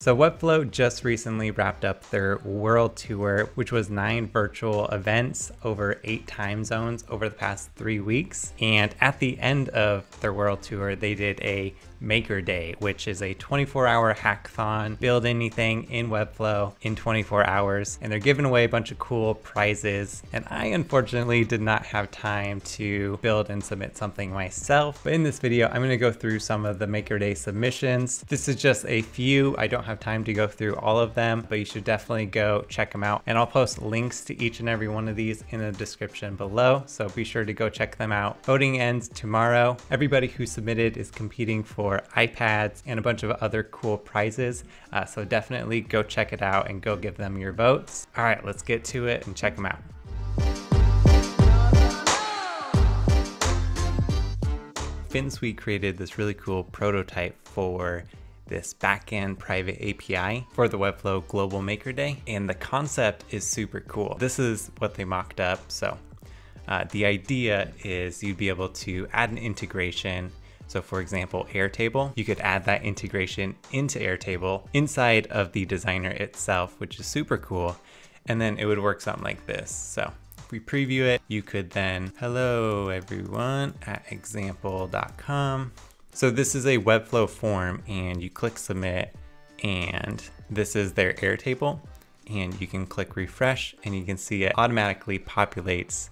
So Webflow just recently wrapped up their world tour, which was nine virtual events over eight time zones over the past three weeks. And at the end of their world tour, they did a Maker Day, which is a 24 hour hackathon, build anything in Webflow in 24 hours. And they're giving away a bunch of cool prizes. And I unfortunately did not have time to build and submit something myself. But in this video, I'm gonna go through some of the Maker Day submissions. This is just a few. I don't have time to go through all of them, but you should definitely go check them out. And I'll post links to each and every one of these in the description below. So be sure to go check them out. Voting ends tomorrow. Everybody who submitted is competing for for iPads and a bunch of other cool prizes. Uh, so definitely go check it out and go give them your votes. All right, let's get to it and check them out. Finsweet created this really cool prototype for this backend private API for the Webflow Global Maker Day. And the concept is super cool. This is what they mocked up. So uh, the idea is you'd be able to add an integration so for example, Airtable, you could add that integration into Airtable inside of the designer itself, which is super cool. And then it would work something like this. So if we preview it, you could then, hello everyone at example.com. So this is a Webflow form and you click submit and this is their Airtable and you can click refresh and you can see it automatically populates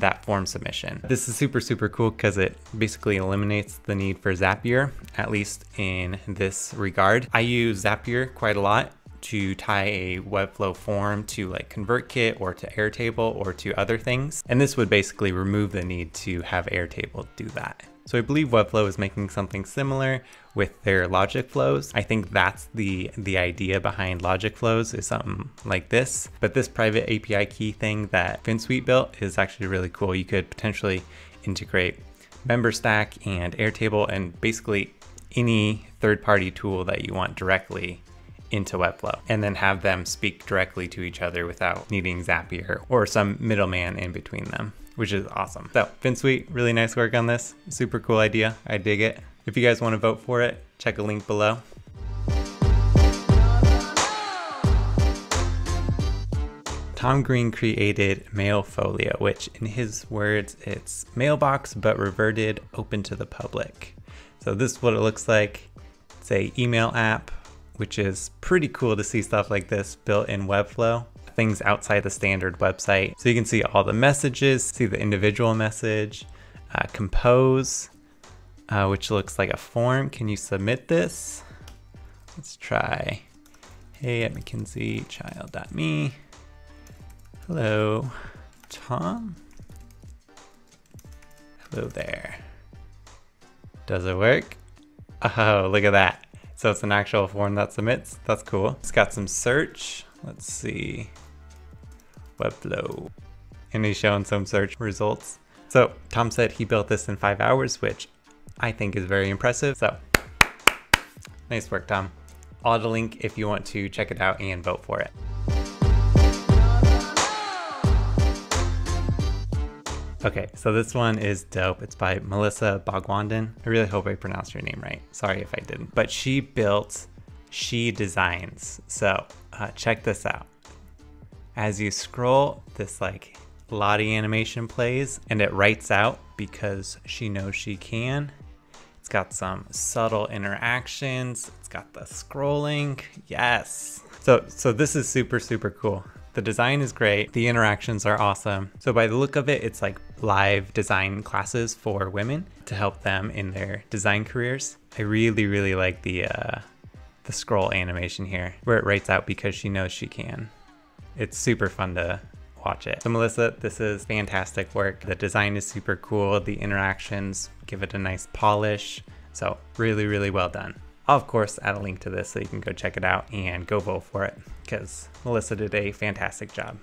that form submission. This is super, super cool because it basically eliminates the need for Zapier, at least in this regard. I use Zapier quite a lot to tie a Webflow form to like ConvertKit or to Airtable or to other things. And this would basically remove the need to have Airtable do that. So I believe Webflow is making something similar with their logic flows. I think that's the, the idea behind logic flows is something like this. But this private API key thing that Finsweet built is actually really cool. You could potentially integrate MemberStack and Airtable and basically any third-party tool that you want directly into Webflow and then have them speak directly to each other without needing Zapier or some middleman in between them which is awesome. So Finsweet, really nice work on this. Super cool idea. I dig it. If you guys want to vote for it, check a link below. Tom Green created Mailfolio, which in his words, it's mailbox but reverted open to the public. So this is what it looks like. It's a email app, which is pretty cool to see stuff like this built in Webflow things outside the standard website. So you can see all the messages, see the individual message, uh, compose, uh, which looks like a form. Can you submit this? Let's try. Hey at Mackenziechild.me. Hello, Tom. Hello there. Does it work? Oh, look at that. So it's an actual form that submits. That's cool. It's got some search. Let's see. Webflow. And he's showing some search results. So Tom said he built this in five hours, which I think is very impressive. So nice work, Tom. I'll add a link if you want to check it out and vote for it. Okay, so this one is dope. It's by Melisa Bhagwandin. I really hope I pronounced your name right. Sorry if I didn't. But she built She Designs. So uh, check this out. As you scroll, this like Lottie animation plays and it writes out because she knows she can. It's got some subtle interactions. It's got the scrolling. Yes. So, so this is super, super cool. The design is great. The interactions are awesome. So by the look of it, it's like live design classes for women to help them in their design careers. I really, really like the, uh, the scroll animation here where it writes out because she knows she can it's super fun to watch it. So Melisa, this is fantastic work. The design is super cool. The interactions give it a nice polish. So really, really well done. I'll of course add a link to this so you can go check it out and go vote for it because Melisa did a fantastic job.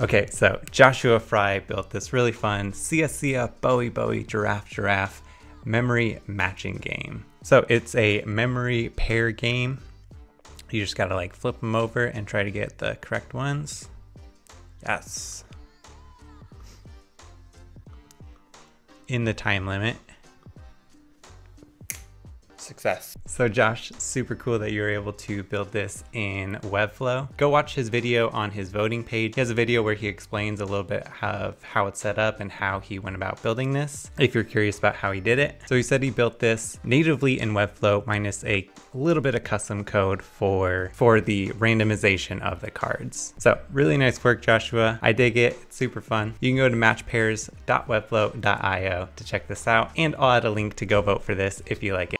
Okay, so Joshua Fry built this really fun Sia Sia Bowie Bowie Giraffe Giraffe memory matching game. So it's a memory pair game. You just gotta like flip them over and try to get the correct ones. Yes. In the time limit. Success. So Josh, super cool that you were able to build this in Webflow. Go watch his video on his voting page. He has a video where he explains a little bit of how it's set up and how he went about building this, if you're curious about how he did it. So he said he built this natively in Webflow minus a little bit of custom code for, for the randomization of the cards. So really nice work, Joshua. I dig it, it's super fun. You can go to matchpairs.webflow.io to check this out, and I'll add a link to go vote for this if you like it.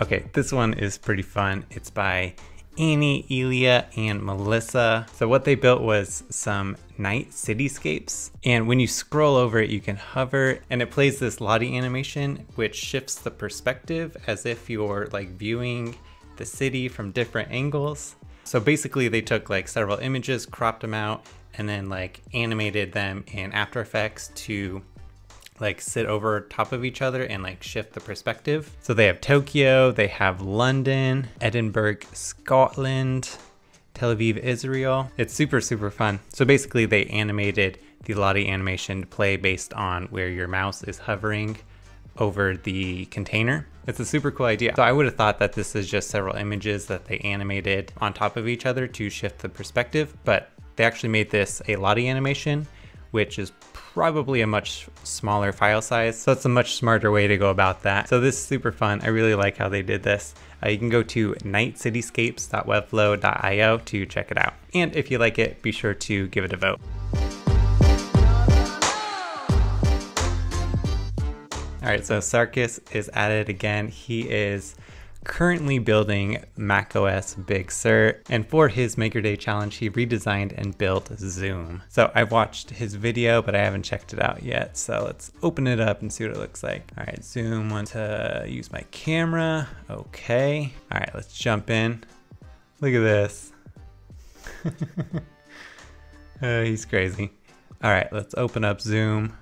Okay, this one is pretty fun. It's by Annie, Ilya, and Melissa. So what they built was some night cityscapes. And when you scroll over it, you can hover and it plays this Lottie animation, which shifts the perspective as if you're like viewing the city from different angles. So basically they took like several images, cropped them out, and then like animated them in After Effects to like sit over top of each other and like shift the perspective. So they have Tokyo, they have London, Edinburgh, Scotland, Tel Aviv, Israel. It's super, super fun. So basically they animated the Lottie animation to play based on where your mouse is hovering over the container. It's a super cool idea. So I would have thought that this is just several images that they animated on top of each other to shift the perspective, but they actually made this a Lottie animation, which is probably a much smaller file size. So it's a much smarter way to go about that. So this is super fun. I really like how they did this. Uh, you can go to nightcityscapes.webflow.io to check it out. And if you like it, be sure to give it a vote. All right, so Sarkis is at it again. He is currently building macOS Big Sur, and for his Maker Day challenge, he redesigned and built Zoom. So I've watched his video, but I haven't checked it out yet. So let's open it up and see what it looks like. All right, Zoom, want to use my camera. Okay. All right, let's jump in. Look at this. uh, he's crazy. All right, let's open up Zoom.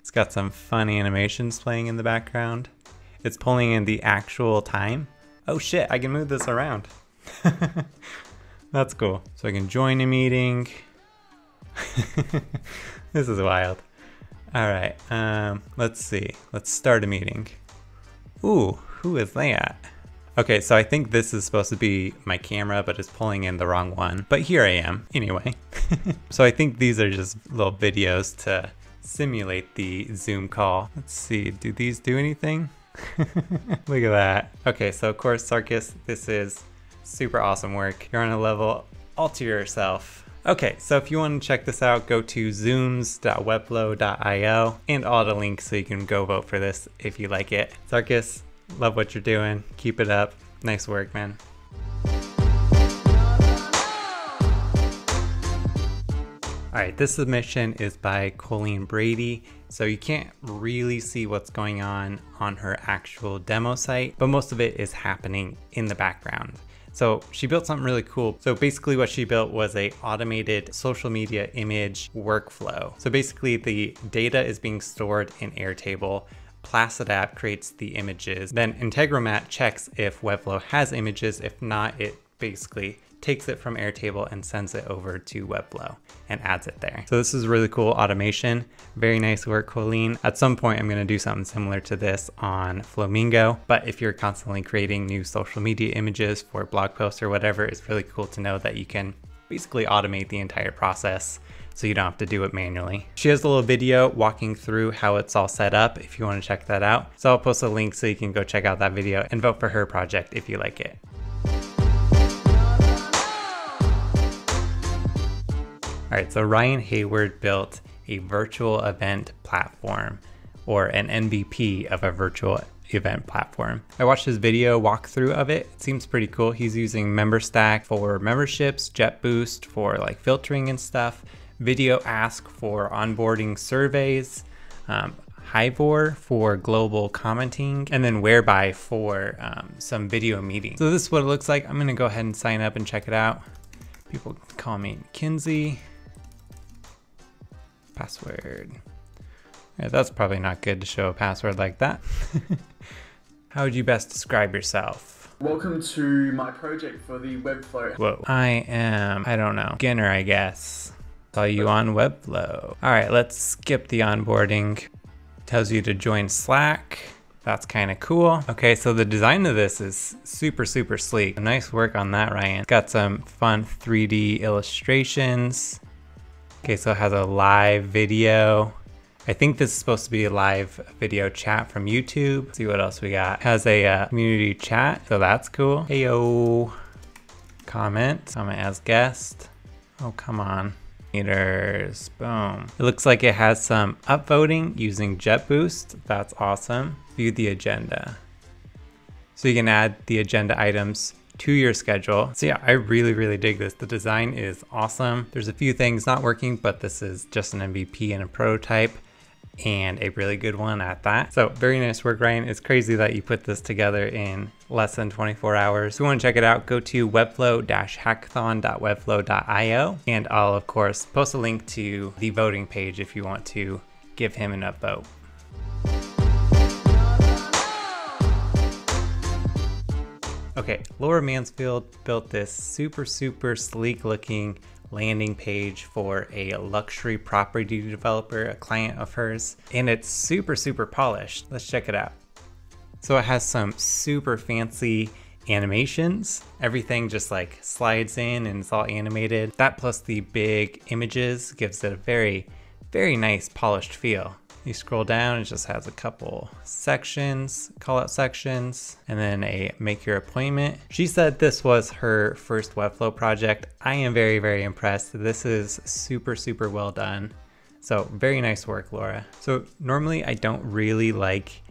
It's got some fun animations playing in the background. It's pulling in the actual time. Oh shit, I can move this around. That's cool. So I can join a meeting. this is wild. All right, um, let's see. Let's start a meeting. Ooh, who is that? Okay, so I think this is supposed to be my camera, but it's pulling in the wrong one. But here I am, anyway. so I think these are just little videos to simulate the Zoom call. Let's see, do these do anything? Look at that. Okay, so of course, Sarkis, this is super awesome work. You're on a level all to yourself. Okay, so if you want to check this out, go to zooms.webflow.io and all the links so you can go vote for this if you like it. Sarkis, love what you're doing. Keep it up. Nice work, man. All right, this submission is by Colleen Brady. So you can't really see what's going on on her actual demo site, but most of it is happening in the background. So she built something really cool. So basically what she built was a automated social media image workflow. So basically the data is being stored in Airtable. Placid app creates the images. Then Integromat checks if Webflow has images. If not, it basically takes it from Airtable and sends it over to Webflow and adds it there. So this is really cool automation. Very nice work, Colleen. At some point, I'm gonna do something similar to this on Flamingo, but if you're constantly creating new social media images for blog posts or whatever, it's really cool to know that you can basically automate the entire process so you don't have to do it manually. She has a little video walking through how it's all set up if you wanna check that out. So I'll post a link so you can go check out that video and vote for her project if you like it. All right, so Ryan Hayward built a virtual event platform or an MVP of a virtual event platform. I watched his video walkthrough of it. It seems pretty cool. He's using MemberStack for memberships, JetBoost for like filtering and stuff, VideoAsk for onboarding surveys, um, Hyvor for global commenting, and then Whereby for um, some video meetings. So this is what it looks like. I'm gonna go ahead and sign up and check it out. People call me Kenzie. Password. Yeah, that's probably not good to show a password like that. How would you best describe yourself? Welcome to my project for the Webflow. Whoa. I am, I don't know, beginner, I guess. Saw you on Webflow. All right, let's skip the onboarding. Tells you to join Slack. That's kind of cool. Okay, so the design of this is super, super sleek. Nice work on that, Ryan. Got some fun 3D illustrations. Okay, so it has a live video. I think this is supposed to be a live video chat from YouTube. Let's see what else we got. It has a uh, community chat, so that's cool. Heyo. Comment, comment as guest. Oh, come on meters. Boom. It looks like it has some upvoting using JetBoost. That's awesome. View the agenda. So you can add the agenda items to your schedule. So yeah, I really, really dig this. The design is awesome. There's a few things not working, but this is just an MVP and a prototype and a really good one at that. So very nice work, Ryan. It's crazy that you put this together in less than 24 hours. If you want to check it out, go to webflow-hackathon.webflow.io and I'll of course post a link to the voting page if you want to give him an upvote. Okay, Laura Mansfield built this super, super sleek looking landing page for a luxury property developer, a client of hers, and it's super, super polished. Let's check it out. So it has some super fancy animations. Everything just like slides in and it's all animated. That plus the big images gives it a very, very nice polished feel. You scroll down, it just has a couple sections, call out sections, and then a make your appointment. She said this was her first Webflow project. I am very, very impressed. This is super, super well done. So very nice work, Laura. So normally I don't really like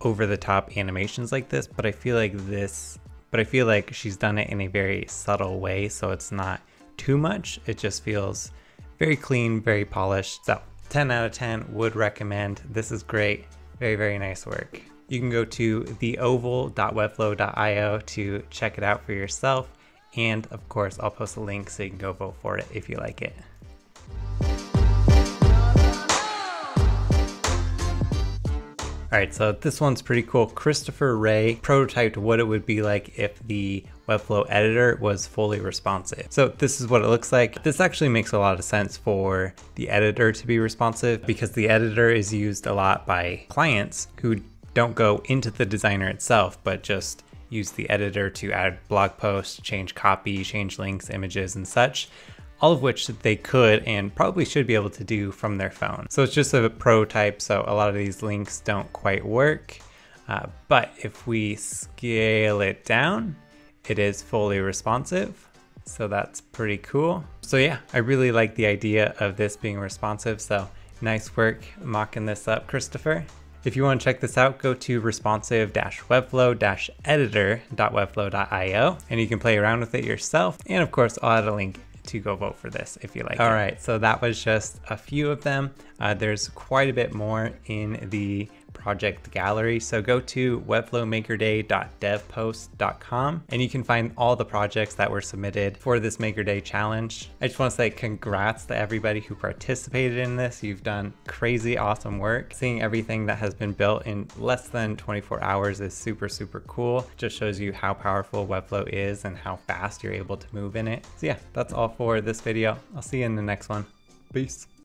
over the top animations like this, but I feel like this, but I feel like she's done it in a very subtle way. So it's not too much. It just feels very clean, very polished. So 10 out of 10 would recommend. This is great. Very, very nice work. You can go to theoval.webflow.io to check it out for yourself. And of course, I'll post a link so you can go vote for it if you like it. All right, so this one's pretty cool. Christopher Ray prototyped what it would be like if the Webflow editor was fully responsive. So this is what it looks like. This actually makes a lot of sense for the editor to be responsive because the editor is used a lot by clients who don't go into the designer itself, but just use the editor to add blog posts, change copy, change links, images, and such all of which they could and probably should be able to do from their phone. So it's just a prototype, so a lot of these links don't quite work. Uh, but if we scale it down, it is fully responsive. So that's pretty cool. So yeah, I really like the idea of this being responsive. So nice work mocking this up, Christopher. If you want to check this out, go to responsive-webflow-editor.webflow.io and you can play around with it yourself. And of course, I'll add a link to go vote for this if you like All it. right, so that was just a few of them. Uh, there's quite a bit more in the project gallery. So go to webflowmakerday.devpost.com and you can find all the projects that were submitted for this Maker Day challenge. I just want to say congrats to everybody who participated in this. You've done crazy awesome work. Seeing everything that has been built in less than 24 hours is super, super cool. Just shows you how powerful Webflow is and how fast you're able to move in it. So yeah, that's all for this video. I'll see you in the next one. Peace.